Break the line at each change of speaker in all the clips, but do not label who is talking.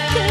I could.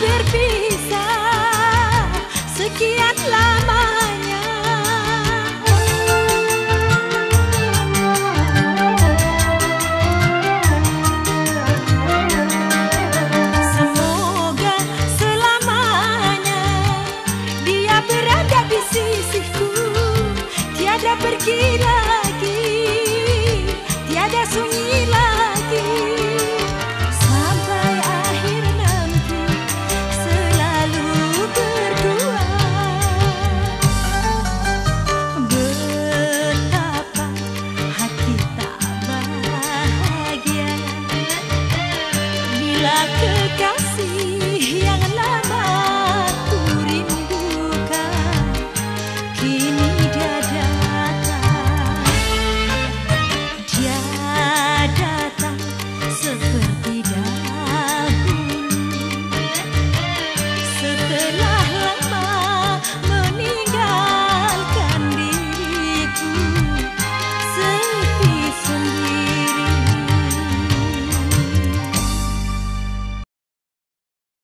berpisah. Sekian lamanya. Semoga selamanya dia berada di sisiku. Tiada pergi 아, 그까지